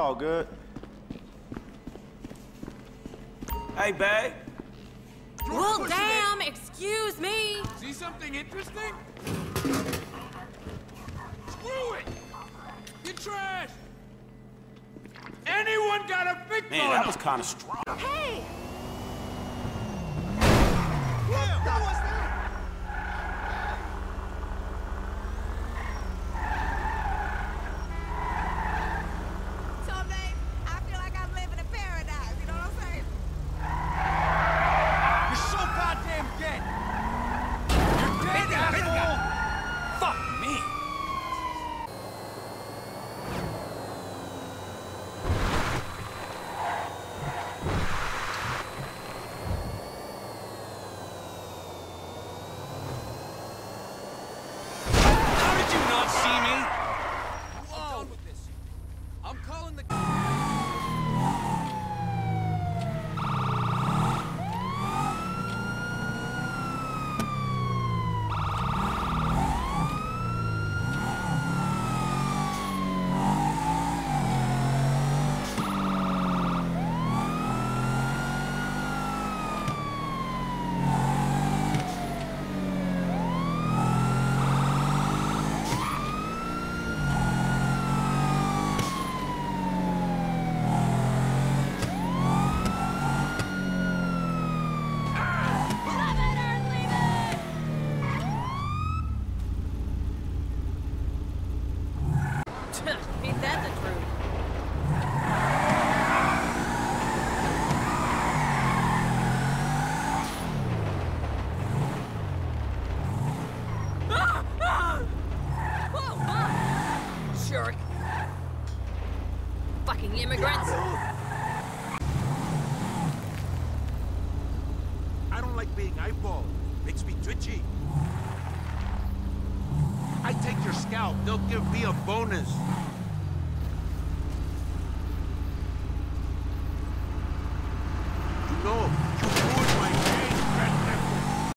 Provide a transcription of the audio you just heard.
all good. Hey, babe. Well, damn, excuse me. See something interesting? Screw it! You trash! Anyone got a fix Man, on that was kind of strong. Hey! Jerk. Fucking immigrants. I don't like being eyeballed. Makes me twitchy. I take your scalp, they'll give me a bonus.